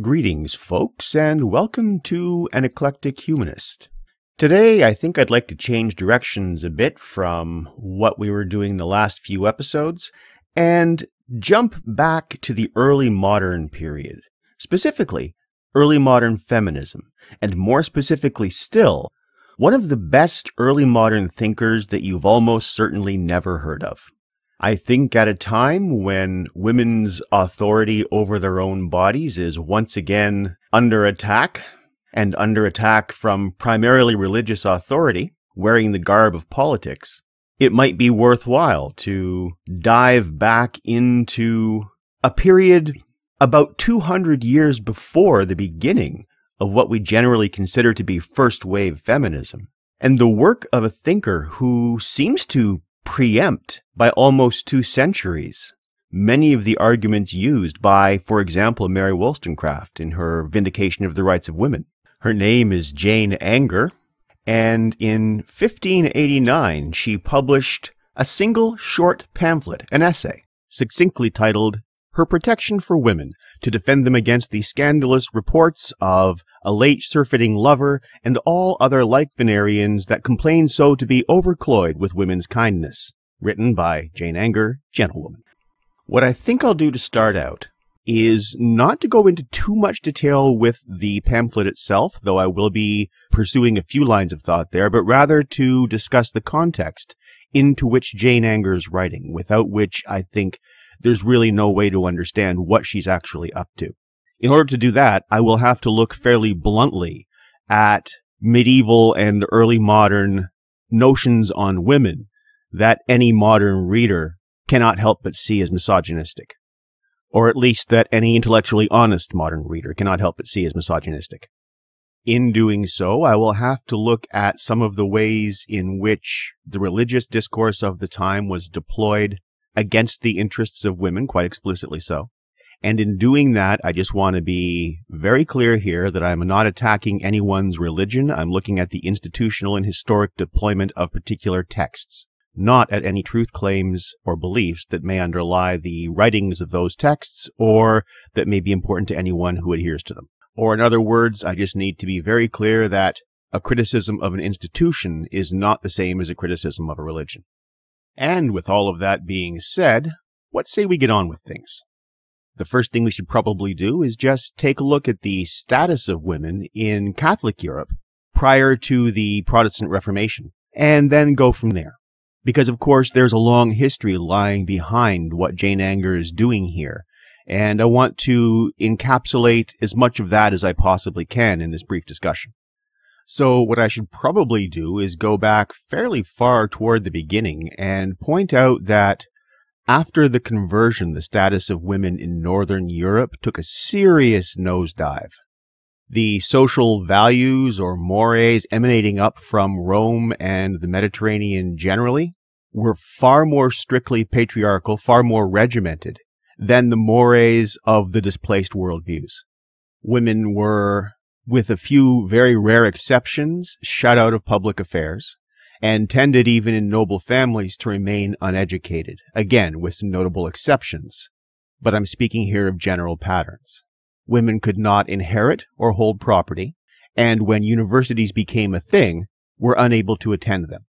Greetings, folks, and welcome to An Eclectic Humanist. Today, I think I'd like to change directions a bit from what we were doing the last few episodes and jump back to the early modern period, specifically early modern feminism, and more specifically still, one of the best early modern thinkers that you've almost certainly never heard of. I think at a time when women's authority over their own bodies is once again under attack, and under attack from primarily religious authority, wearing the garb of politics, it might be worthwhile to dive back into a period about 200 years before the beginning of what we generally consider to be first wave feminism, and the work of a thinker who seems to preempt by almost two centuries many of the arguments used by, for example, Mary Wollstonecraft in her Vindication of the Rights of Women. Her name is Jane Anger, and in 1589 she published a single short pamphlet, an essay, succinctly titled Her Protection for Women, to defend them against the scandalous reports of a late surfeiting lover and all other like Venerians that complain so to be overcloyed with women's kindness. Written by Jane Anger, gentlewoman. What I think I'll do to start out is not to go into too much detail with the pamphlet itself, though I will be pursuing a few lines of thought there, but rather to discuss the context into which Jane Anger is writing, without which I think there's really no way to understand what she's actually up to. In order to do that, I will have to look fairly bluntly at medieval and early modern notions on women that any modern reader cannot help but see as misogynistic. Or at least that any intellectually honest modern reader cannot help but see as misogynistic. In doing so, I will have to look at some of the ways in which the religious discourse of the time was deployed against the interests of women, quite explicitly so. And in doing that, I just want to be very clear here that I'm not attacking anyone's religion. I'm looking at the institutional and historic deployment of particular texts, not at any truth claims or beliefs that may underlie the writings of those texts or that may be important to anyone who adheres to them. Or in other words, I just need to be very clear that a criticism of an institution is not the same as a criticism of a religion. And with all of that being said, what say we get on with things? The first thing we should probably do is just take a look at the status of women in Catholic Europe prior to the Protestant Reformation, and then go from there. Because of course there's a long history lying behind what Jane Anger is doing here, and I want to encapsulate as much of that as I possibly can in this brief discussion. So what I should probably do is go back fairly far toward the beginning and point out that after the conversion, the status of women in Northern Europe took a serious nosedive. The social values or mores emanating up from Rome and the Mediterranean generally were far more strictly patriarchal, far more regimented than the mores of the displaced worldviews. Women were with a few very rare exceptions, shut out of public affairs, and tended even in noble families to remain uneducated, again, with some notable exceptions. But I'm speaking here of general patterns. Women could not inherit or hold property, and when universities became a thing, were unable to attend them.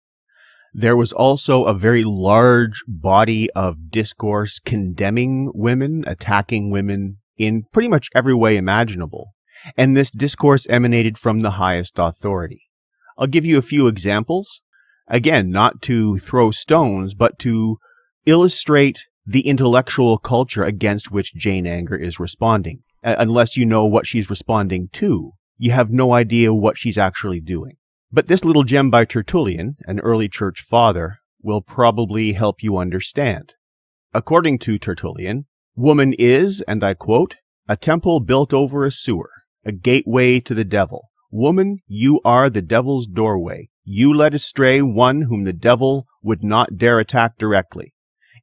There was also a very large body of discourse condemning women, attacking women in pretty much every way imaginable, and this discourse emanated from the highest authority. I'll give you a few examples. Again, not to throw stones, but to illustrate the intellectual culture against which Jane Anger is responding. Uh, unless you know what she's responding to, you have no idea what she's actually doing. But this little gem by Tertullian, an early church father, will probably help you understand. According to Tertullian, woman is, and I quote, a temple built over a sewer, a gateway to the devil. Woman, you are the devil's doorway. You led astray one whom the devil would not dare attack directly.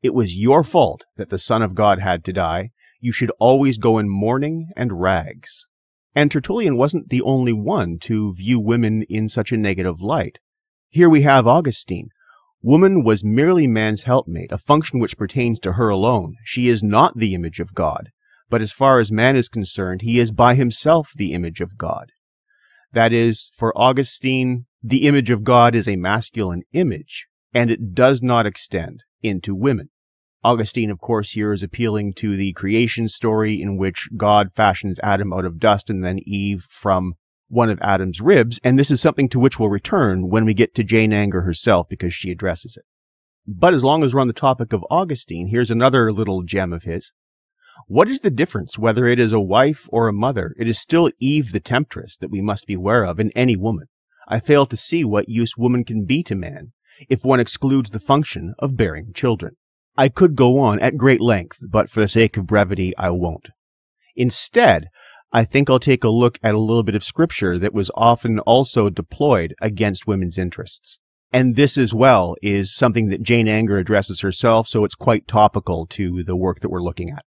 It was your fault that the Son of God had to die. You should always go in mourning and rags. And Tertullian wasn't the only one to view women in such a negative light. Here we have Augustine. Woman was merely man's helpmate, a function which pertains to her alone. She is not the image of God but as far as man is concerned, he is by himself the image of God. That is, for Augustine, the image of God is a masculine image, and it does not extend into women. Augustine, of course, here is appealing to the creation story in which God fashions Adam out of dust and then Eve from one of Adam's ribs, and this is something to which we'll return when we get to Jane Anger herself because she addresses it. But as long as we're on the topic of Augustine, here's another little gem of his. What is the difference whether it is a wife or a mother? It is still Eve the temptress that we must beware of in any woman. I fail to see what use woman can be to man if one excludes the function of bearing children. I could go on at great length, but for the sake of brevity, I won't. Instead, I think I'll take a look at a little bit of scripture that was often also deployed against women's interests. And this as well is something that Jane Anger addresses herself, so it's quite topical to the work that we're looking at.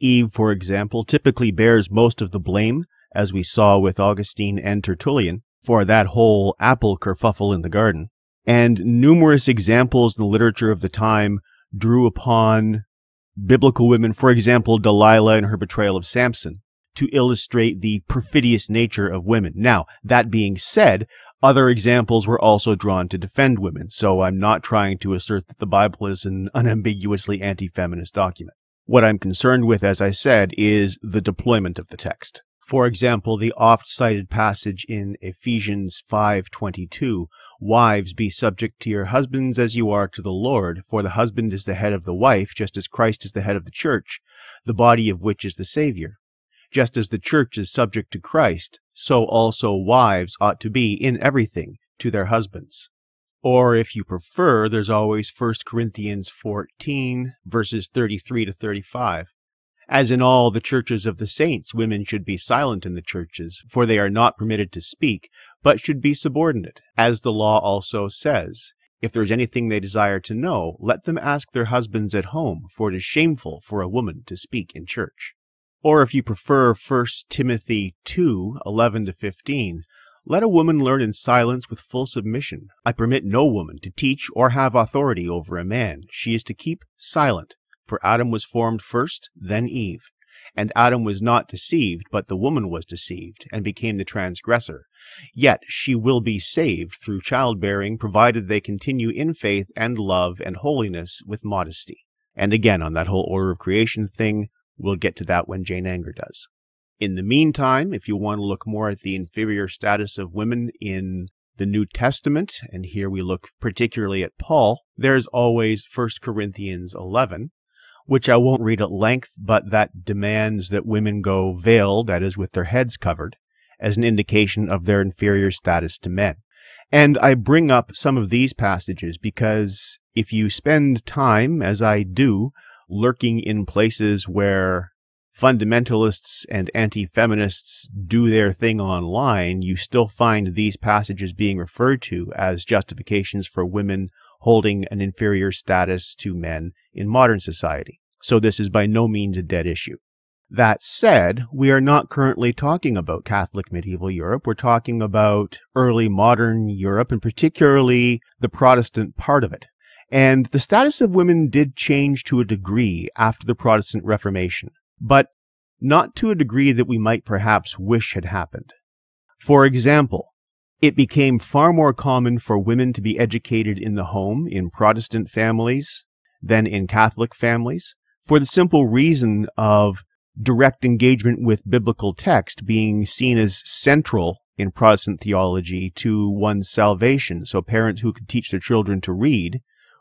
Eve, for example, typically bears most of the blame, as we saw with Augustine and Tertullian, for that whole apple kerfuffle in the garden. And numerous examples in the literature of the time drew upon biblical women, for example, Delilah and her betrayal of Samson, to illustrate the perfidious nature of women. Now, that being said, other examples were also drawn to defend women, so I'm not trying to assert that the Bible is an unambiguously anti-feminist document. What I'm concerned with, as I said, is the deployment of the text. For example, the oft-cited passage in Ephesians 5:22, "Wives, be subject to your husbands as you are to the Lord, for the husband is the head of the wife, just as Christ is the head of the church, the body of which is the Savior. Just as the church is subject to Christ, so also wives ought to be in everything to their husbands." Or if you prefer, there's always 1 Corinthians 14, verses 33 to 35. As in all the churches of the saints, women should be silent in the churches, for they are not permitted to speak, but should be subordinate, as the law also says. If there is anything they desire to know, let them ask their husbands at home, for it is shameful for a woman to speak in church. Or if you prefer 1 Timothy 2, 11 to 15, let a woman learn in silence with full submission. I permit no woman to teach or have authority over a man. She is to keep silent. For Adam was formed first, then Eve. And Adam was not deceived, but the woman was deceived, and became the transgressor. Yet she will be saved through childbearing, provided they continue in faith and love and holiness with modesty. And again, on that whole order of creation thing, we'll get to that when Jane Anger does. In the meantime, if you want to look more at the inferior status of women in the New Testament, and here we look particularly at Paul, there's always 1 Corinthians 11, which I won't read at length, but that demands that women go veiled, that is, with their heads covered, as an indication of their inferior status to men. And I bring up some of these passages because if you spend time, as I do, lurking in places where fundamentalists and anti-feminists do their thing online, you still find these passages being referred to as justifications for women holding an inferior status to men in modern society. So this is by no means a dead issue. That said, we are not currently talking about Catholic medieval Europe. We're talking about early modern Europe and particularly the Protestant part of it. And the status of women did change to a degree after the Protestant Reformation but not to a degree that we might perhaps wish had happened. For example, it became far more common for women to be educated in the home in Protestant families than in Catholic families, for the simple reason of direct engagement with biblical text being seen as central in Protestant theology to one's salvation. So parents who could teach their children to read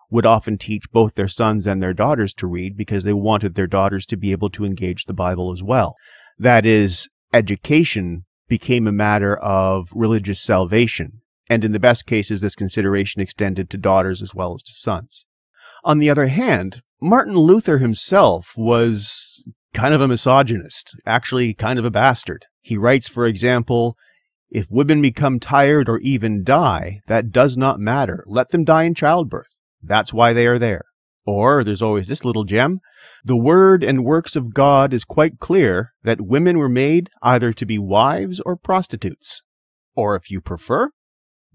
would often teach both their sons and their daughters to read because they wanted their daughters to be able to engage the Bible as well. That is, education became a matter of religious salvation, and in the best cases, this consideration extended to daughters as well as to sons. On the other hand, Martin Luther himself was kind of a misogynist, actually kind of a bastard. He writes, for example, if women become tired or even die, that does not matter. Let them die in childbirth. That's why they are there. Or there's always this little gem. The word and works of God is quite clear that women were made either to be wives or prostitutes. Or if you prefer,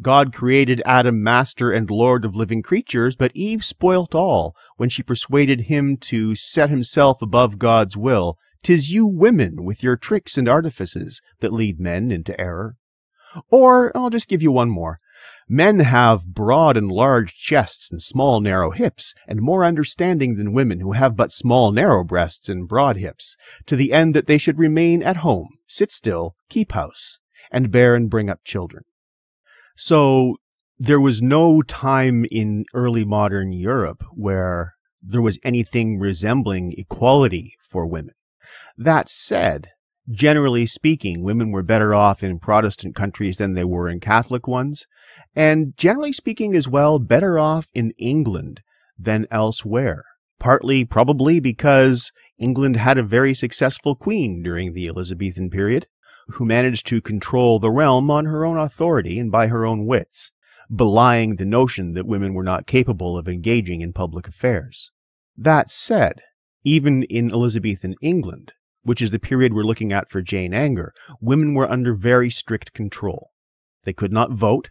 God created Adam master and lord of living creatures, but Eve spoilt all when she persuaded him to set himself above God's will 'Tis you women with your tricks and artifices that lead men into error. Or I'll just give you one more. Men have broad and large chests and small narrow hips, and more understanding than women who have but small narrow breasts and broad hips, to the end that they should remain at home, sit still, keep house, and bear and bring up children. So there was no time in early modern Europe where there was anything resembling equality for women. That said, generally speaking, women were better off in Protestant countries than they were in Catholic ones, and generally speaking as well, better off in England than elsewhere. Partly probably because England had a very successful queen during the Elizabethan period, who managed to control the realm on her own authority and by her own wits, belying the notion that women were not capable of engaging in public affairs. That said, even in Elizabethan England, which is the period we're looking at for Jane Anger, women were under very strict control. They could not vote.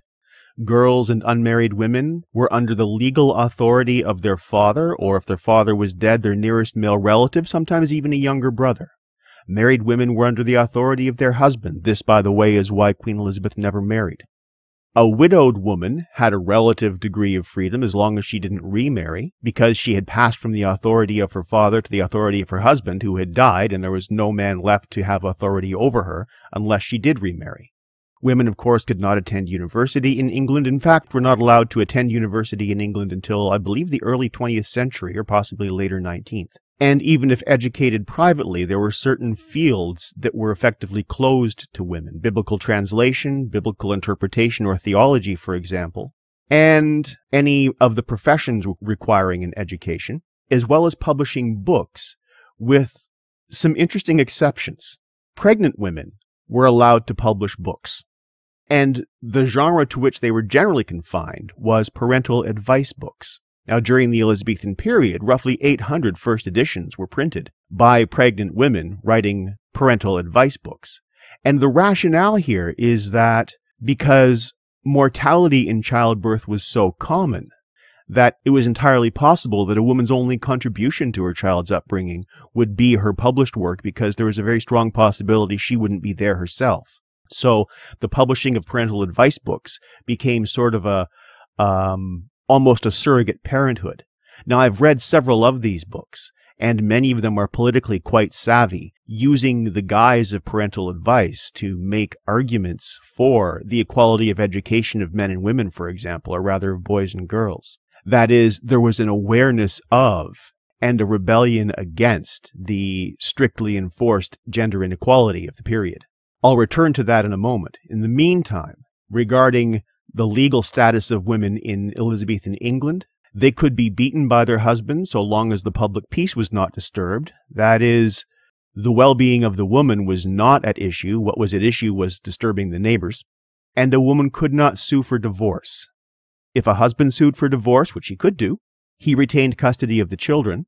Girls and unmarried women were under the legal authority of their father, or if their father was dead, their nearest male relative, sometimes even a younger brother. Married women were under the authority of their husband. This, by the way, is why Queen Elizabeth never married. A widowed woman had a relative degree of freedom as long as she didn't remarry, because she had passed from the authority of her father to the authority of her husband, who had died, and there was no man left to have authority over her unless she did remarry. Women, of course, could not attend university in England. In fact, were not allowed to attend university in England until, I believe, the early 20th century or possibly later 19th. And even if educated privately, there were certain fields that were effectively closed to women. Biblical translation, biblical interpretation, or theology, for example, and any of the professions requiring an education, as well as publishing books with some interesting exceptions. Pregnant women were allowed to publish books. And the genre to which they were generally confined was parental advice books. Now, during the Elizabethan period, roughly 800 first editions were printed by pregnant women writing parental advice books. And the rationale here is that because mortality in childbirth was so common, that it was entirely possible that a woman's only contribution to her child's upbringing would be her published work because there was a very strong possibility she wouldn't be there herself. So the publishing of parental advice books became sort of a um, almost a surrogate parenthood. Now, I've read several of these books, and many of them are politically quite savvy, using the guise of parental advice to make arguments for the equality of education of men and women, for example, or rather of boys and girls. That is, there was an awareness of and a rebellion against the strictly enforced gender inequality of the period. I'll return to that in a moment. In the meantime, regarding the legal status of women in Elizabethan England. They could be beaten by their husbands so long as the public peace was not disturbed. That is, the well being of the woman was not at issue. What was at issue was disturbing the neighbors. And a woman could not sue for divorce. If a husband sued for divorce, which he could do, he retained custody of the children.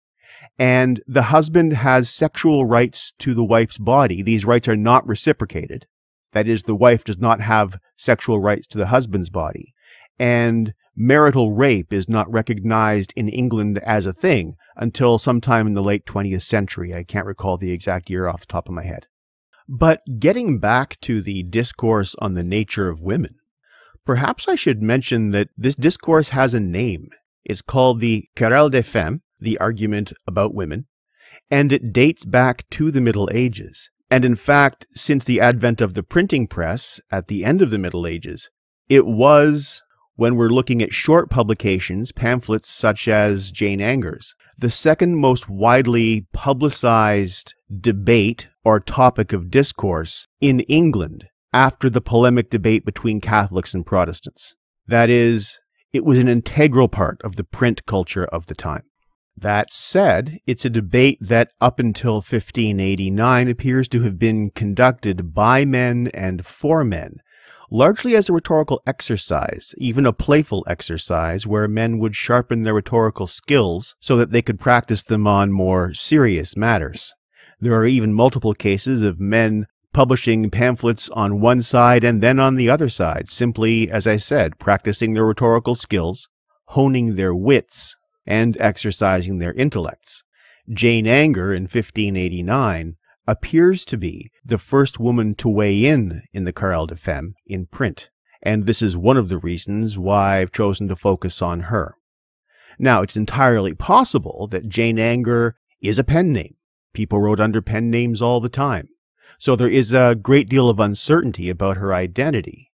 And the husband has sexual rights to the wife's body. These rights are not reciprocated. That is, the wife does not have sexual rights to the husband's body. And marital rape is not recognized in England as a thing until sometime in the late 20th century. I can't recall the exact year off the top of my head. But getting back to the discourse on the nature of women, perhaps I should mention that this discourse has a name. It's called the Querelle des Femmes, the argument about women, and it dates back to the Middle Ages. And in fact, since the advent of the printing press at the end of the Middle Ages, it was, when we're looking at short publications, pamphlets such as Jane Anger's, the second most widely publicized debate or topic of discourse in England after the polemic debate between Catholics and Protestants. That is, it was an integral part of the print culture of the time. That said, it's a debate that up until 1589 appears to have been conducted by men and for men, largely as a rhetorical exercise, even a playful exercise where men would sharpen their rhetorical skills so that they could practice them on more serious matters. There are even multiple cases of men publishing pamphlets on one side and then on the other side, simply, as I said, practicing their rhetorical skills, honing their wits, and exercising their intellects. Jane Anger in 1589 appears to be the first woman to weigh in in the Querelle des Femmes in print. And this is one of the reasons why I've chosen to focus on her. Now, it's entirely possible that Jane Anger is a pen name. People wrote under pen names all the time. So there is a great deal of uncertainty about her identity.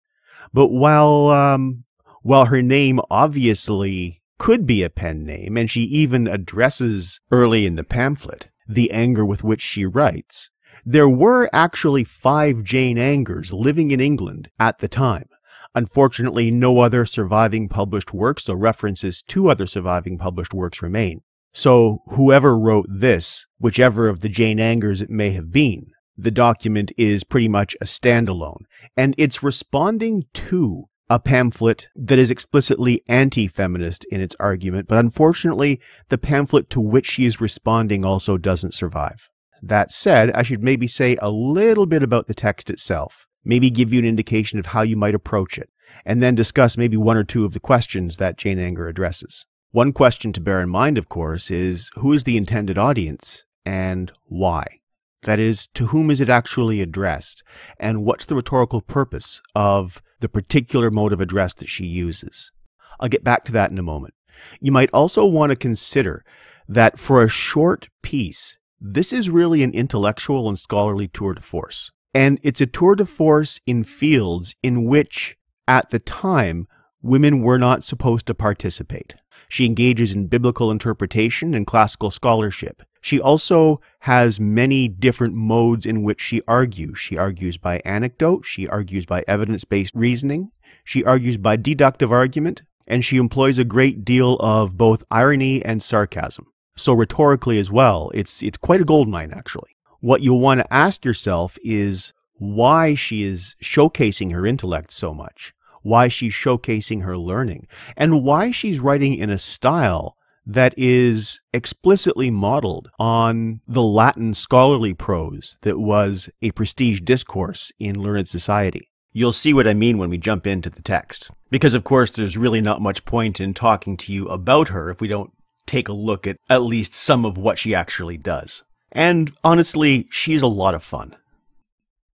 But while, um, while her name obviously could be a pen name, and she even addresses early in the pamphlet the anger with which she writes, there were actually five Jane Angers living in England at the time. Unfortunately, no other surviving published works, though references to other surviving published works remain. So whoever wrote this, whichever of the Jane Angers it may have been, the document is pretty much a standalone, and it's responding to a pamphlet that is explicitly anti-feminist in its argument, but unfortunately, the pamphlet to which she is responding also doesn't survive. That said, I should maybe say a little bit about the text itself, maybe give you an indication of how you might approach it, and then discuss maybe one or two of the questions that Jane Anger addresses. One question to bear in mind, of course, is who is the intended audience and why? That is, to whom is it actually addressed? And what's the rhetorical purpose of the particular mode of address that she uses? I'll get back to that in a moment. You might also want to consider that for a short piece, this is really an intellectual and scholarly tour de force. And it's a tour de force in fields in which, at the time, women were not supposed to participate. She engages in biblical interpretation and classical scholarship. She also has many different modes in which she argues. She argues by anecdote, she argues by evidence based reasoning, she argues by deductive argument, and she employs a great deal of both irony and sarcasm. So rhetorically as well, it's it's quite a goldmine actually. What you'll want to ask yourself is why she is showcasing her intellect so much, why she's showcasing her learning, and why she's writing in a style that is explicitly modeled on the Latin scholarly prose that was a prestige discourse in learned society. You'll see what I mean when we jump into the text. Because, of course, there's really not much point in talking to you about her if we don't take a look at at least some of what she actually does. And honestly, she's a lot of fun.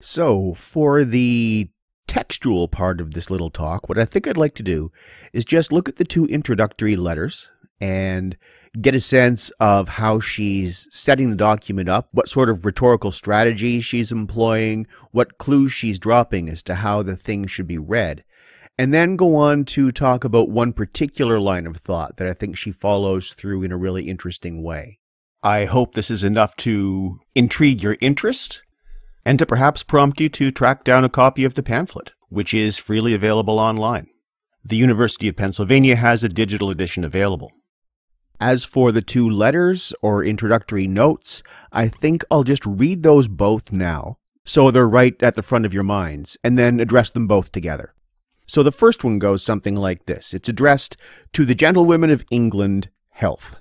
So, for the textual part of this little talk, what I think I'd like to do is just look at the two introductory letters and get a sense of how she's setting the document up, what sort of rhetorical strategies she's employing, what clues she's dropping as to how the thing should be read, and then go on to talk about one particular line of thought that I think she follows through in a really interesting way. I hope this is enough to intrigue your interest and to perhaps prompt you to track down a copy of the pamphlet, which is freely available online. The University of Pennsylvania has a digital edition available. As for the two letters or introductory notes, I think I'll just read those both now, so they're right at the front of your minds, and then address them both together. So the first one goes something like this. It's addressed to the gentlewomen of England, health.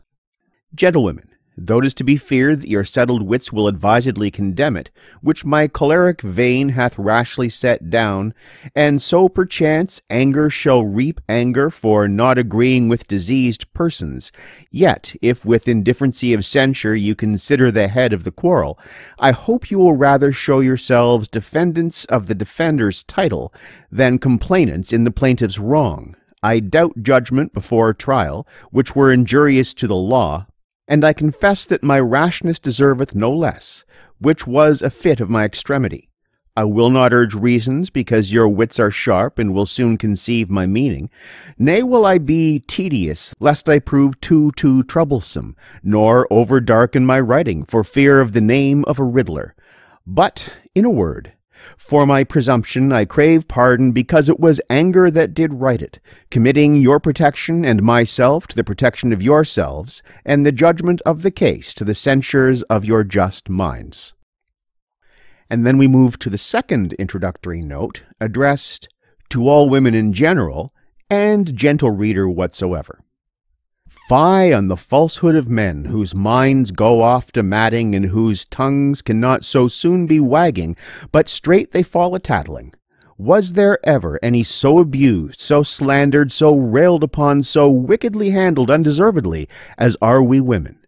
Gentlewomen, Though it is to be feared that your settled wits will advisedly condemn it, which my choleric vein hath rashly set down, and so perchance anger shall reap anger for not agreeing with diseased persons. Yet, if with indifferency of censure you consider the head of the quarrel, I hope you will rather show yourselves defendants of the defender's title than complainants in the plaintiff's wrong. I doubt judgment before trial, which were injurious to the law, and I confess that my rashness deserveth no less, which was a fit of my extremity. I will not urge reasons, because your wits are sharp, and will soon conceive my meaning. Nay, will I be tedious, lest I prove too, too troublesome, nor over darken my writing, for fear of the name of a riddler. But, in a word, for my presumption I crave pardon because it was anger that did write it, committing your protection and myself to the protection of yourselves, and the judgment of the case to the censures of your just minds. And then we move to the second introductory note, addressed to all women in general, and gentle reader whatsoever. Fie on the falsehood of men, whose minds go off to matting, and whose tongues cannot so soon be wagging, but straight they fall a tattling. Was there ever any so abused, so slandered, so railed upon, so wickedly handled undeservedly, as are we women?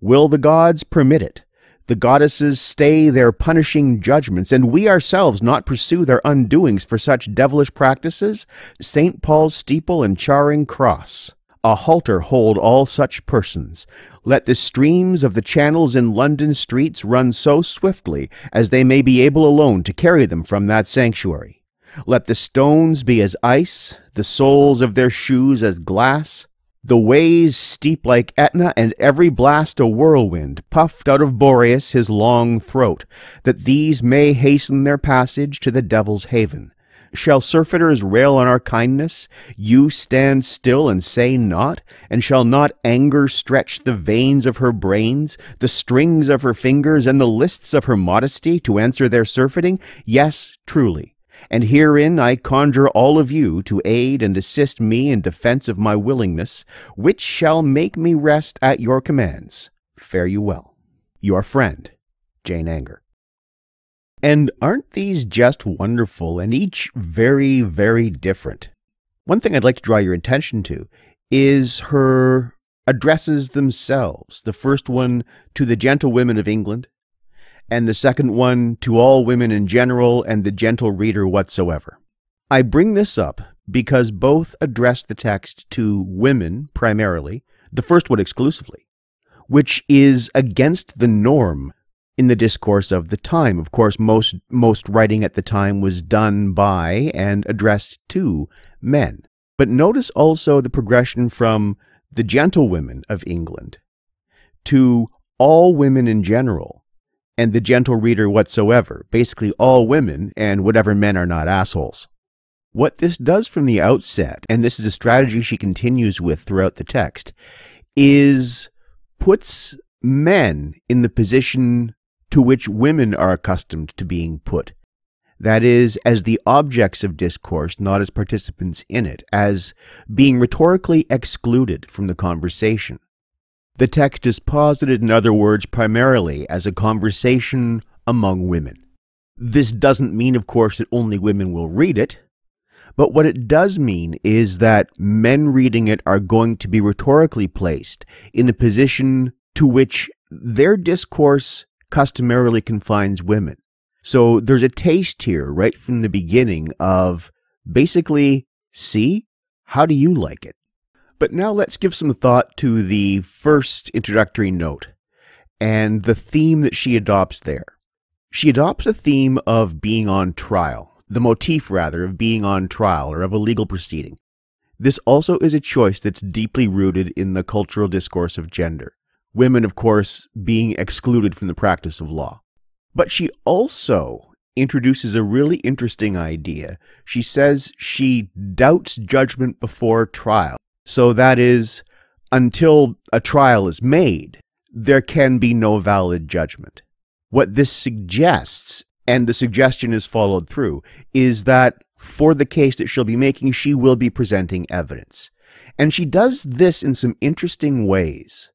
Will the gods permit it? the goddesses stay their punishing judgments, and we ourselves not pursue their undoings for such devilish practices, St. Paul's steeple and Charing cross, a halter hold all such persons. Let the streams of the channels in London streets run so swiftly as they may be able alone to carry them from that sanctuary. Let the stones be as ice, the soles of their shoes as glass, the ways steep like Etna, and every blast a whirlwind, puffed out of Boreas his long throat, that these may hasten their passage to the devil's haven. Shall surfeiters rail on our kindness? You stand still and say naught? And shall not anger stretch the veins of her brains, the strings of her fingers, and the lists of her modesty to answer their surfeiting? Yes, truly. And herein I conjure all of you to aid and assist me in defense of my willingness, which shall make me rest at your commands. Fare you well. Your friend, Jane Anger. And aren't these just wonderful and each very, very different? One thing I'd like to draw your attention to is her addresses themselves. The first one to the gentlewomen of England, and the second one to all women in general and the gentle reader whatsoever. I bring this up because both address the text to women primarily, the first one exclusively, which is against the norm in the discourse of the time. Of course, most, most writing at the time was done by and addressed to men. But notice also the progression from the gentlewomen of England to all women in general and the gentle reader whatsoever, basically all women and whatever men are not assholes. What this does from the outset, and this is a strategy she continues with throughout the text, is puts men in the position to which women are accustomed to being put. That is, as the objects of discourse, not as participants in it, as being rhetorically excluded from the conversation. The text is posited, in other words, primarily as a conversation among women. This doesn't mean, of course, that only women will read it, but what it does mean is that men reading it are going to be rhetorically placed in a position to which their discourse customarily confines women. So there's a taste here right from the beginning of basically, see, how do you like it? But now let's give some thought to the first introductory note and the theme that she adopts there. She adopts a theme of being on trial, the motif rather of being on trial or of a legal proceeding. This also is a choice that's deeply rooted in the cultural discourse of gender. Women, of course, being excluded from the practice of law. But she also introduces a really interesting idea. She says she doubts judgment before trial. So that is, until a trial is made, there can be no valid judgment. What this suggests, and the suggestion is followed through, is that for the case that she'll be making, she will be presenting evidence. And she does this in some interesting ways.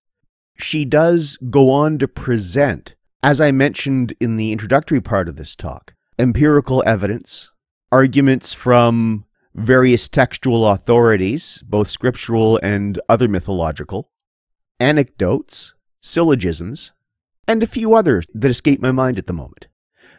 She does go on to present, as I mentioned in the introductory part of this talk, empirical evidence, arguments from various textual authorities, both scriptural and other mythological, anecdotes, syllogisms, and a few others that escape my mind at the moment.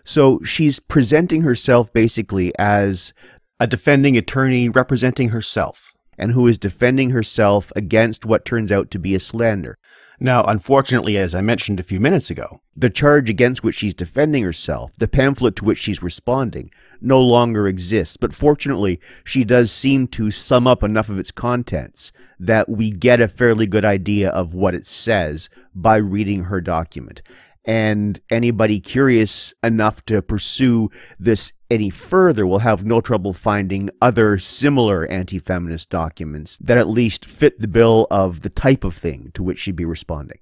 So she's presenting herself basically as a defending attorney representing herself, and who is defending herself against what turns out to be a slander. Now, unfortunately, as I mentioned a few minutes ago, the charge against which she's defending herself, the pamphlet to which she's responding, no longer exists. But fortunately, she does seem to sum up enough of its contents that we get a fairly good idea of what it says by reading her document and anybody curious enough to pursue this any further will have no trouble finding other similar anti feminist documents that at least fit the bill of the type of thing to which she'd be responding.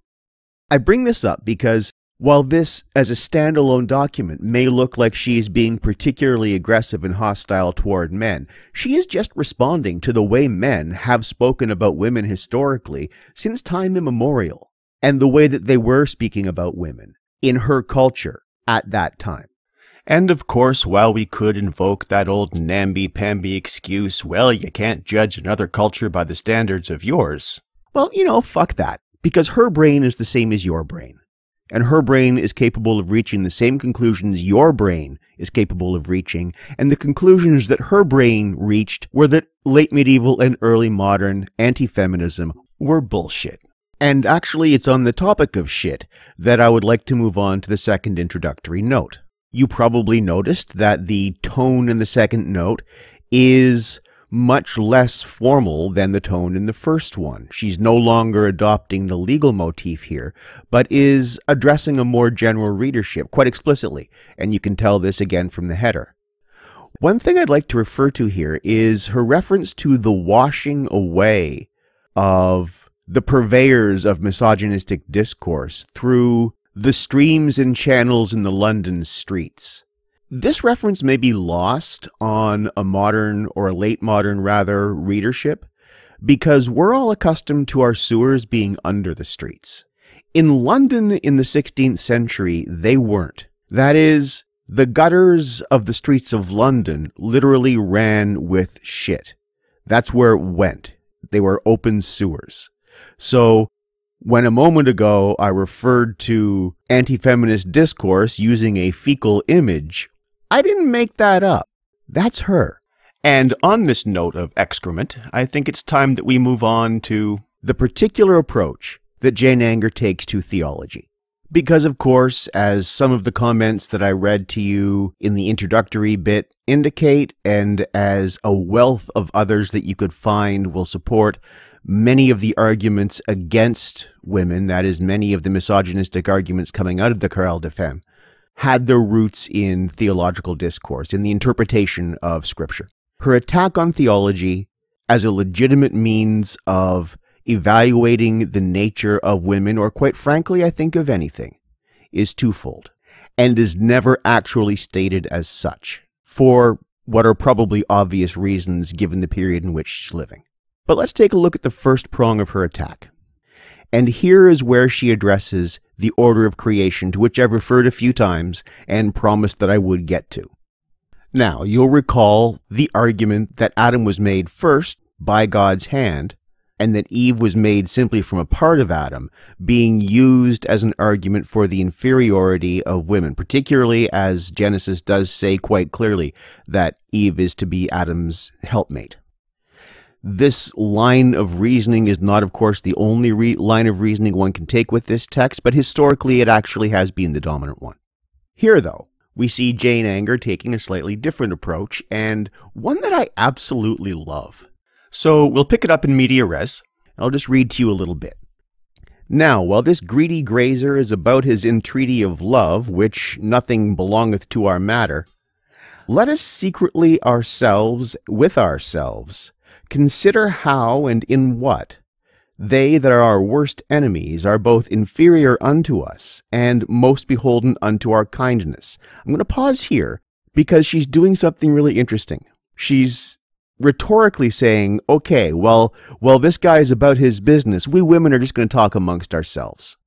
I bring this up because while this, as a standalone document, may look like she is being particularly aggressive and hostile toward men, she is just responding to the way men have spoken about women historically since time immemorial and the way that they were speaking about women in her culture at that time. And of course, while we could invoke that old namby-pamby excuse, well, you can't judge another culture by the standards of yours. Well, you know, fuck that. Because her brain is the same as your brain. and her brain is capable of reaching the same conclusions your brain is capable of reaching, and the conclusions that her brain reached were that late medieval and early modern anti-feminism were bullshit. And actually, it's on the topic of shit that I would like to move on to the second introductory note. You probably noticed that the tone in the second note is much less formal than the tone in the first one. She's no longer adopting the legal motif here, but is addressing a more general readership quite explicitly, and you can tell this again from the header. One thing I'd like to refer to here is her reference to the washing away of the purveyors of misogynistic discourse through the streams and channels in the London streets. This reference may be lost on a modern or a late modern rather readership because we're all accustomed to our sewers being under the streets. In London in the 16th century, they weren't. That is, the gutters of the streets of London literally ran with shit. That's where it went. They were open sewers. So when a moment ago I referred to anti feminist discourse using a fecal image, I didn't make that up. That's her. And on this note of excrement, I think it's time that we move on to the particular approach that Jane Anger takes to theology. Because, of course, as some of the comments that I read to you in the introductory bit indicate, and as a wealth of others that you could find will support, many of the arguments against women, that is, many of the misogynistic arguments coming out of the Querelle de Femmes, had their roots in theological discourse, in the interpretation of Scripture. Her attack on theology as a legitimate means of evaluating the nature of women, or quite frankly, I think of anything, is twofold, and is never actually stated as such, for what are probably obvious reasons given the period in which she's living. But let's take a look at the first prong of her attack. And here is where she addresses the order of creation to which I've referred a few times and promised that I would get to. Now, you'll recall the argument that Adam was made first by God's hand and that Eve was made simply from a part of Adam being used as an argument for the inferiority of women, particularly as Genesis does say quite clearly that Eve is to be Adam's helpmate. This line of reasoning is not, of course, the only re- line of reasoning one can take with this text, but historically it actually has been the dominant one. Here, though, we see Jane Anger taking a slightly different approach, and one that I absolutely love. So we'll pick it up in media res. I'll just read to you a little bit. Now, while this greedy grazer is about his entreaty of love, which nothing belongeth to our matter, let us secretly ourselves with ourselves Consider how and in what they that are our worst enemies are both inferior unto us and most beholden unto our kindness. I'm going to pause here because she's doing something really interesting. She's rhetorically saying, okay, well, well, this guy is about his business. We women are just going to talk amongst ourselves.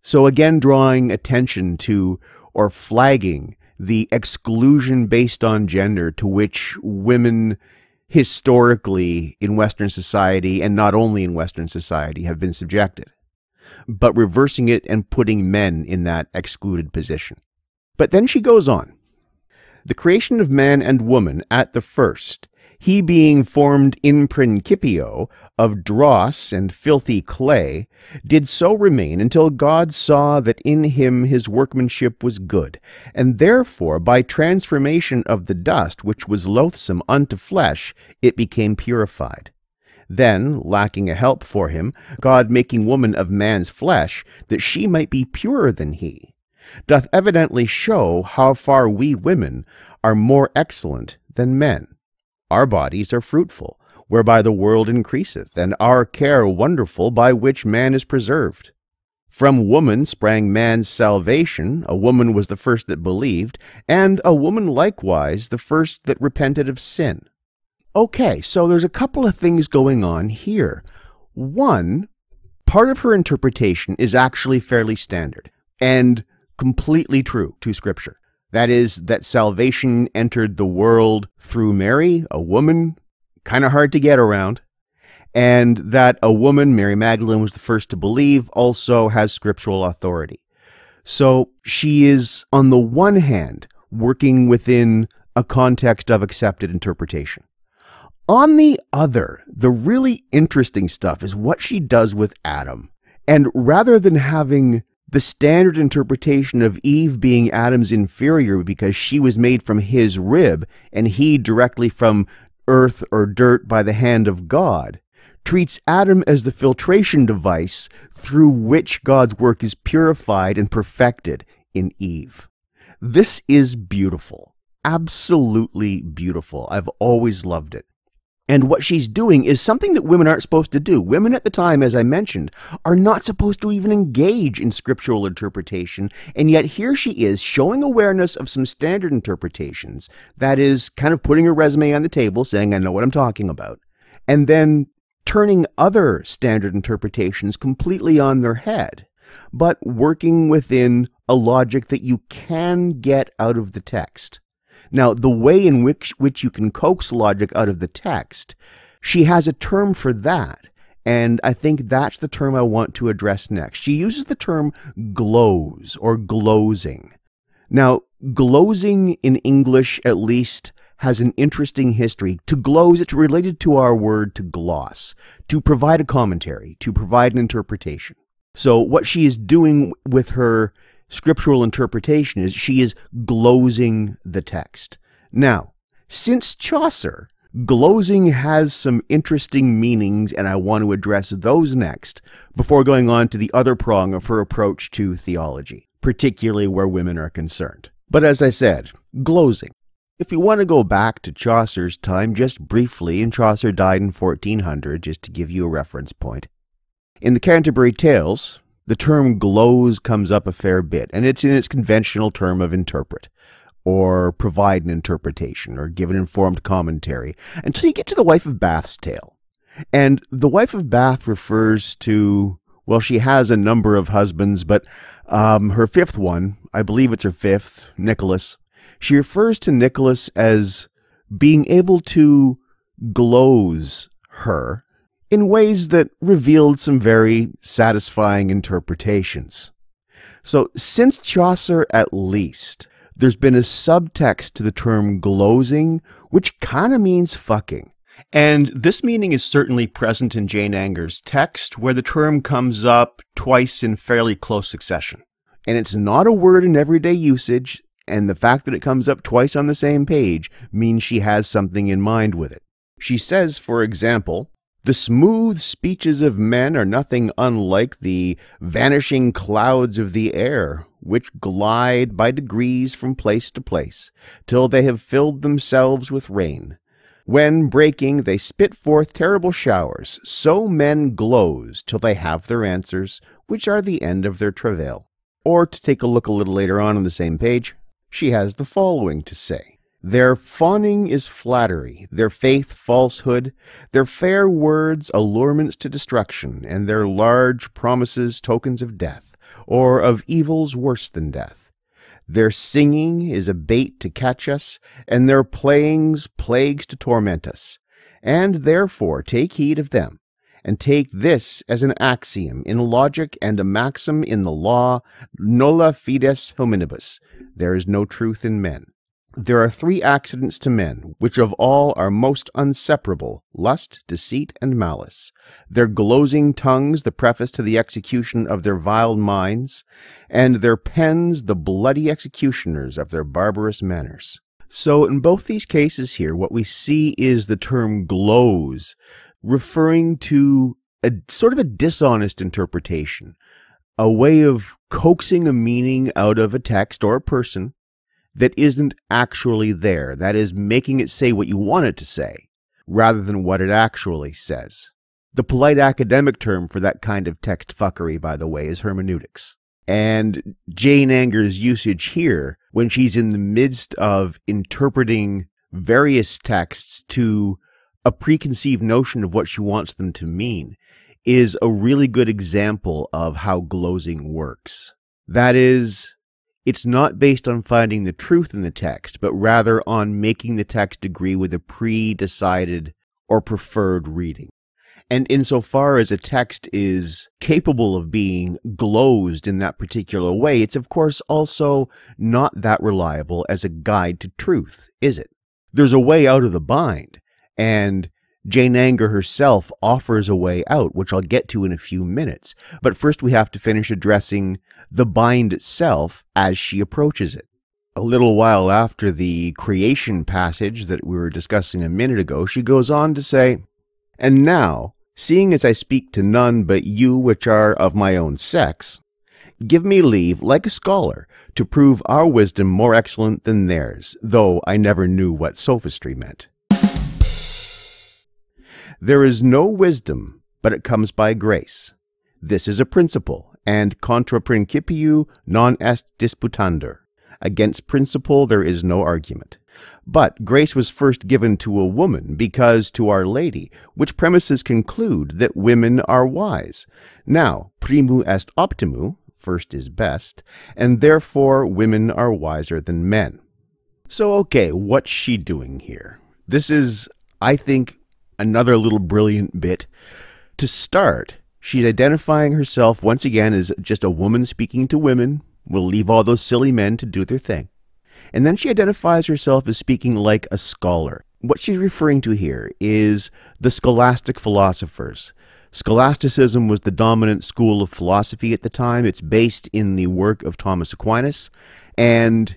So again, drawing attention to or flagging the exclusion based on gender to which women historically in Western society, and not only in Western society, have been subjected, but reversing it and putting men in that excluded position. But then she goes on. The creation of man and woman at the first he being formed in principio of dross and filthy clay, did so remain until God saw that in him his workmanship was good, and therefore by transformation of the dust which was loathsome unto flesh, it became purified. Then, lacking a help for him, God making woman of man's flesh, that she might be purer than he, doth evidently show how far we women are more excellent than men. Our bodies are fruitful, whereby the world increaseth, and our care wonderful, by which man is preserved. From woman sprang man's salvation, a woman was the first that believed, and a woman likewise the first that repented of sin. Okay, so there's a couple of things going on here. One, part of her interpretation is actually fairly standard and completely true to Scripture. That is, that salvation entered the world through Mary, a woman, kind of hard to get around, and that a woman, Mary Magdalene, was the first to believe, also has scriptural authority. So she is, on the one hand, working within a context of accepted interpretation. On the other, the really interesting stuff is what she does with Adam. And rather than having the standard interpretation of Eve being Adam's inferior because she was made from his rib and he directly from earth or dirt by the hand of God, treats Adam as the filtration device through which God's work is purified and perfected in Eve. This is beautiful. Absolutely beautiful. I've always loved it. And what she's doing is something that women aren't supposed to do. Women at the time, as I mentioned, are not supposed to even engage in scriptural interpretation. And yet here she is showing awareness of some standard interpretations. That is kind of putting her resume on the table, saying, I know what I'm talking about. And then turning other standard interpretations completely on their head, but working within a logic that you can get out of the text. Now, the way in which, which you can coax logic out of the text, she has a term for that. And I think that's the term I want to address next. She uses the term gloze or glozing. Now, glozing in English, at least, has an interesting history. To gloze, it's related to our word to gloss, to provide a commentary, to provide an interpretation. So, what she is doing with her scriptural interpretation is she is glozing the text. Now, since Chaucer, glozing has some interesting meanings, and I want to address those next before going on to the other prong of her approach to theology, particularly where women are concerned. But as I said, glozing. If you want to go back to Chaucer's time just briefly, and Chaucer died in 1400, just to give you a reference point. In the Canterbury Tales, the term gloze comes up a fair bit, and it's in its conventional term of interpret, or provide an interpretation, or give an informed commentary, until you get to the wife of Bath's tale. And the wife of Bath refers to, well, she has a number of husbands, but um, her fifth one, I believe it's her fifth, Nicholas, she refers to Nicholas as being able to gloze her in ways that revealed some very satisfying interpretations. So, since Chaucer at least, there's been a subtext to the term glozing, which kind of means fucking. And this meaning is certainly present in Jane Anger's text, where the term comes up twice in fairly close succession. And it's not a word in everyday usage, and the fact that it comes up twice on the same page means she has something in mind with it. She says, for example, the smooth speeches of men are nothing unlike the vanishing clouds of the air, which glide by degrees from place to place, till they have filled themselves with rain. When breaking, they spit forth terrible showers. So men gloze till they have their answers, which are the end of their travail. Or to take a look a little later on on the same page, she has the following to say. Their fawning is flattery, their faith falsehood, their fair words allurements to destruction, and their large promises tokens of death, or of evils worse than death. Their singing is a bait to catch us, and their playings plagues to torment us. And therefore take heed of them, and take this as an axiom in logic and a maxim in the law, nulla fides hominibus, there is no truth in men. There are three accidents to men, which of all are most unseparable lust, deceit, and malice. Their glozing tongues, the preface to the execution of their vile minds, and their pens, the bloody executioners of their barbarous manners. So, in both these cases here, what we see is the term gloze, referring to a sort of a dishonest interpretation, a way of coaxing a meaning out of a text or a person that isn't actually there. That is, making it say what you want it to say, rather than what it actually says. The polite academic term for that kind of text fuckery, by the way, is hermeneutics. And Jane Anger's usage here, when she's in the midst of interpreting various texts to a preconceived notion of what she wants them to mean, is a really good example of how glozing works. That is, it's not based on finding the truth in the text, but rather on making the text agree with a pre decided or preferred reading. And insofar as a text is capable of being glozed in that particular way, it's of course also not that reliable as a guide to truth, is it? There's a way out of the bind, and Jane Anger herself offers a way out, which I'll get to in a few minutes. But first, we have to finish addressing the bind itself as she approaches it. A little while after the creation passage that we were discussing a minute ago, she goes on to say, And now, seeing as I speak to none but you which are of my own sex, give me leave, like a scholar, to prove our wisdom more excellent than theirs, though I never knew what sophistry meant. There is no wisdom, but it comes by grace. This is a principle, and contra principium non est disputandum. Against principle there is no argument. But grace was first given to a woman because to Our Lady, which premises conclude that women are wise. Now, primum est optimum, first is best, and therefore women are wiser than men. So, okay, what's she doing here? This is, I think, another little brilliant bit. To start, she's identifying herself once again as just a woman speaking to women, We'll leave all those silly men to do their thing. And then she identifies herself as speaking like a scholar. What she's referring to here is the scholastic philosophers. Scholasticism was the dominant school of philosophy at the time. It's based in the work of Thomas Aquinas, and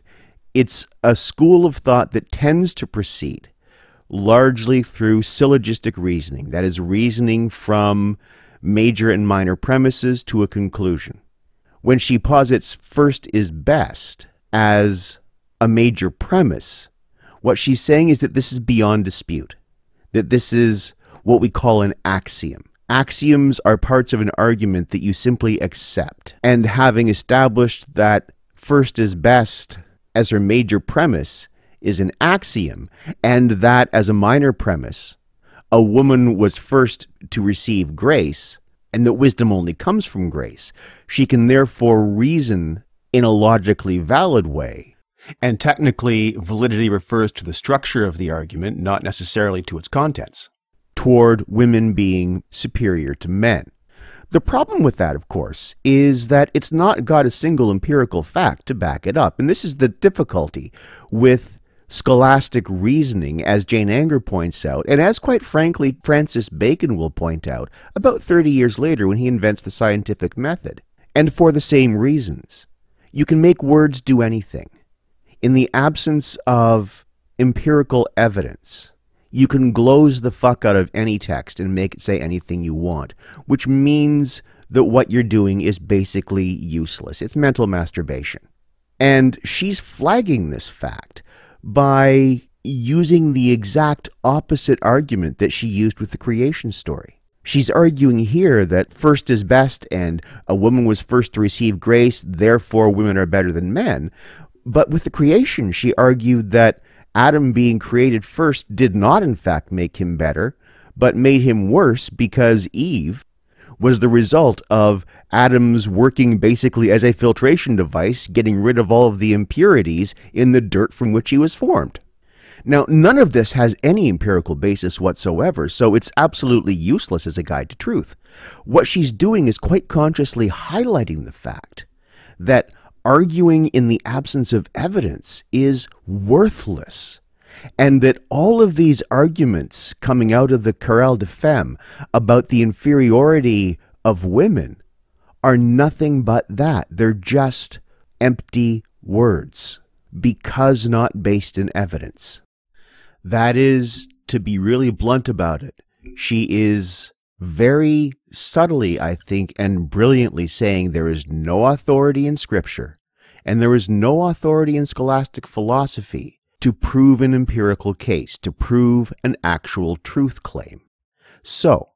it's a school of thought that tends to proceed largely through syllogistic reasoning, that is, reasoning from major and minor premises to a conclusion when she posits first is best as a major premise, what she's saying is that this is beyond dispute, that this is what we call an axiom. Axioms are parts of an argument that you simply accept. And having established that first is best as her major premise is an axiom, and that as a minor premise, a woman was first to receive grace, and that wisdom only comes from grace. She can therefore reason in a logically valid way. And technically, validity refers to the structure of the argument, not necessarily to its contents, toward women being superior to men. The problem with that, of course, is that it's not got a single empirical fact to back it up. And this is the difficulty with scholastic reasoning, as Jane Anger points out, and as quite frankly Francis Bacon will point out about 30 years later when he invents the scientific method. And for the same reasons. You can make words do anything. In the absence of empirical evidence, you can gloze the fuck out of any text and make it say anything you want, which means that what you're doing is basically useless. It's mental masturbation. And she's flagging this fact by using the exact opposite argument that she used with the creation story. She's arguing here that first is best and a woman was first to receive grace, therefore women are better than men. But with the creation, she argued that Adam being created first did not, in fact, make him better, but made him worse because Eve was the result of Adam's working basically as a filtration device, getting rid of all of the impurities in the dirt from which he was formed. Now, none of this has any empirical basis whatsoever, so it's absolutely useless as a guide to truth. What she's doing is quite consciously highlighting the fact that arguing in the absence of evidence is worthless and that all of these arguments coming out of the Querelle des Femmes about the inferiority of women are nothing but that. They're just empty words because not based in evidence. That is, to be really blunt about it, she is very subtly, I think, and brilliantly saying there is no authority in Scripture and there is no authority in scholastic philosophy to prove an empirical case, to prove an actual truth claim. So,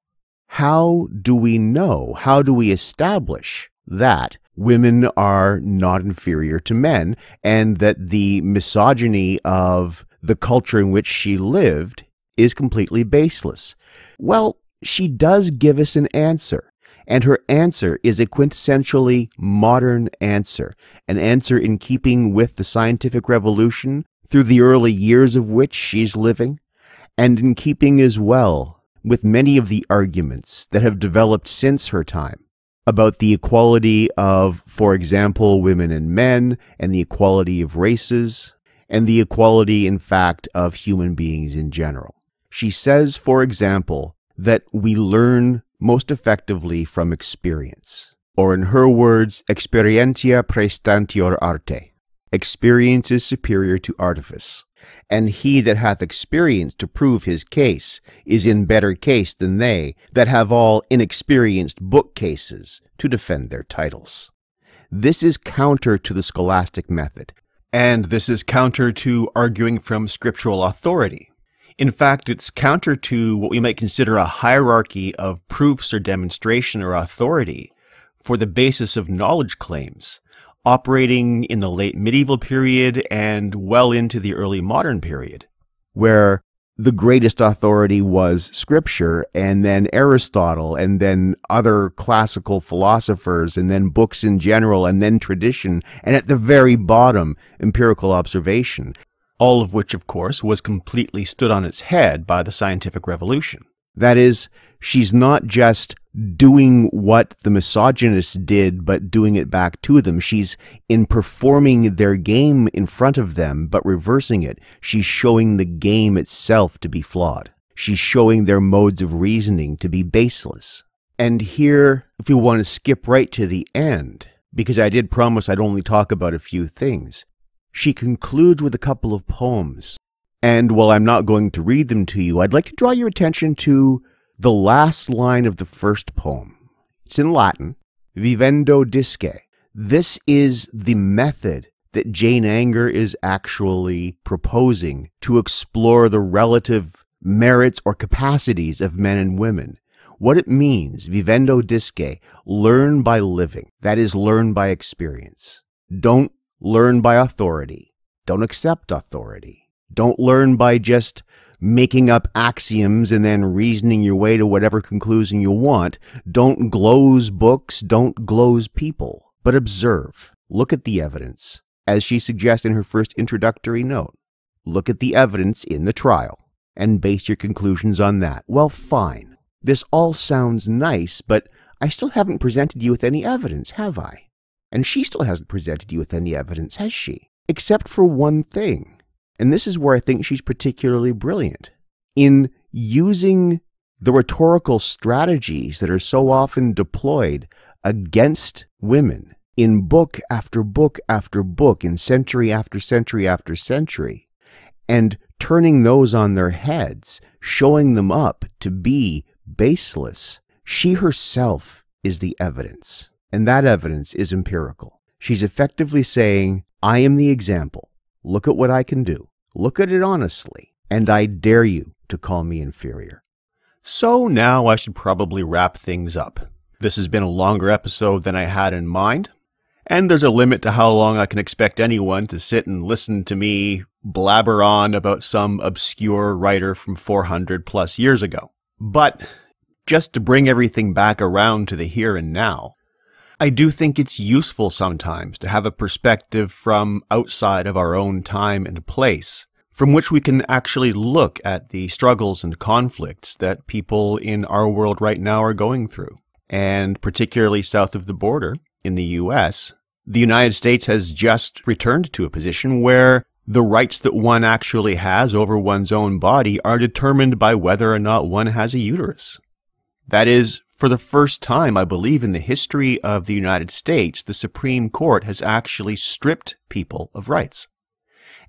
how do we know, how do we establish that women are not inferior to men and that the misogyny of the culture in which she lived is completely baseless? Well, she does give us an answer. And her answer is a quintessentially modern answer, an answer in keeping with the scientific revolution through the early years of which she's living, and in keeping as well with many of the arguments that have developed since her time about the equality of, for example, women and men, and the equality of races, and the equality, in fact, of human beings in general. She says, for example, that we learn most effectively from experience, or in her words, experientia praestantior arte. Experience is superior to artifice and he that hath experience to prove his case is in better case than they that have all inexperienced bookcases to defend their titles. This is counter to the scholastic method. And this is counter to arguing from scriptural authority. In fact, it's counter to what we might consider a hierarchy of proofs or demonstration or authority for the basis of knowledge claims operating in the late medieval period and well into the early modern period. Where the greatest authority was scripture and then Aristotle and then other classical philosophers and then books in general and then tradition and at the very bottom empirical observation. All of which, of course, was completely stood on its head by the scientific revolution. That is, she's not just doing what the misogynists did, but doing it back to them. She's in performing their game in front of them, but reversing it. She's showing the game itself to be flawed. She's showing their modes of reasoning to be baseless. And here, if you want to skip right to the end, because I did promise I'd only talk about a few things, she concludes with a couple of poems. And while I'm not going to read them to you, I'd like to draw your attention to the last line of the first poem. It's in Latin, vivendo disce. This is the method that Jane Anger is actually proposing to explore the relative merits or capacities of men and women. What it means, vivendo disce, learn by living. That is, learn by experience. Don't learn by authority. Don't accept authority. Don't learn by just making up axioms and then reasoning your way to whatever conclusion you want. Don't gloze books, don't gloze people, but observe. Look at the evidence, as she suggests in her first introductory note. Look at the evidence in the trial and base your conclusions on that. Well, fine. This all sounds nice, but I still haven't presented you with any evidence, have I? And she still hasn't presented you with any evidence, has she? Except for one thing. And this is where I think she's particularly brilliant in using the rhetorical strategies that are so often deployed against women in book after book after book, in century after century after century, and turning those on their heads, showing them up to be baseless. She herself is the evidence, and that evidence is empirical. She's effectively saying, I am the example. Look at what I can do. Look at it honestly, and I dare you to call me inferior. So now I should probably wrap things up. This has been a longer episode than I had in mind, and there's a limit to how long I can expect anyone to sit and listen to me blabber on about some obscure writer from 400 plus years ago. But just to bring everything back around to the here and now, I do think it's useful sometimes to have a perspective from outside of our own time and place, from which we can actually look at the struggles and conflicts that people in our world right now are going through. And particularly south of the border in the US, the United States has just returned to a position where the rights that one actually has over one's own body are determined by whether or not one has a uterus. That is, for the first time, I believe, in the history of the United States, the Supreme Court has actually stripped people of rights.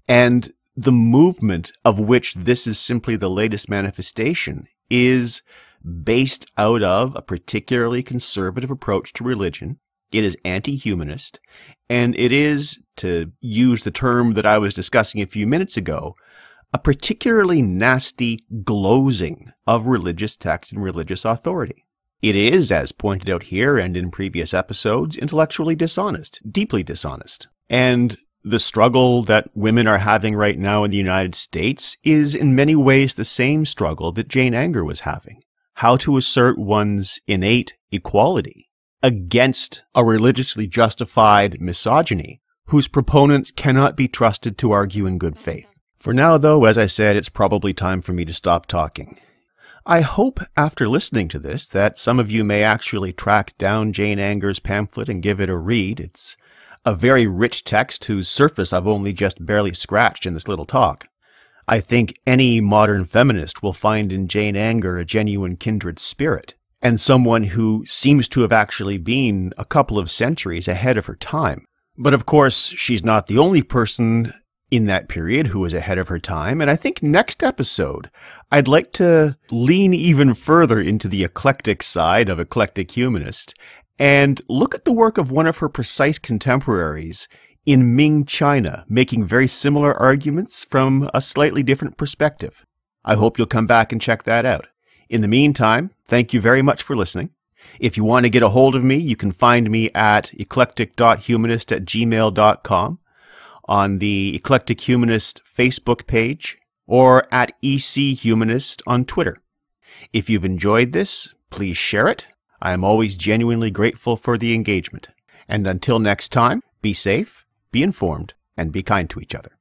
And the movement of which this is simply the latest manifestation is based out of a particularly conservative approach to religion. It is anti-humanist, and it is, to use the term that I was discussing a few minutes ago, a particularly nasty glozing of religious text and religious authority. It is, as pointed out here and in previous episodes, intellectually dishonest, deeply dishonest. And the struggle that women are having right now in the United States is in many ways the same struggle that Jane Anger was having. How to assert one's innate equality against a religiously justified misogyny whose proponents cannot be trusted to argue in good faith. For now, though, as I said, it's probably time for me to stop talking. I hope after listening to this that some of you may actually track down Jane Anger's pamphlet and give it a read. It's a very rich text whose surface I've only just barely scratched in this little talk. I think any modern feminist will find in Jane Anger a genuine kindred spirit, and someone who seems to have actually been a couple of centuries ahead of her time. But of course, she's not the only person in that period who was ahead of her time, and I think next episode, I'd like to lean even further into the eclectic side of Eclectic Humanist and look at the work of one of her precise contemporaries in Ming China, making very similar arguments from a slightly different perspective. I hope you'll come back and check that out. In the meantime, thank you very much for listening. If you want to get a hold of me, you can find me at eclectic.humanist at gmail.com, on the Eclectic Humanist Facebook page, or at EC Humanist on Twitter. If you've enjoyed this, please share it. I am always genuinely grateful for the engagement. And until next time, be safe, be informed, and be kind to each other.